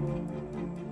Thank you.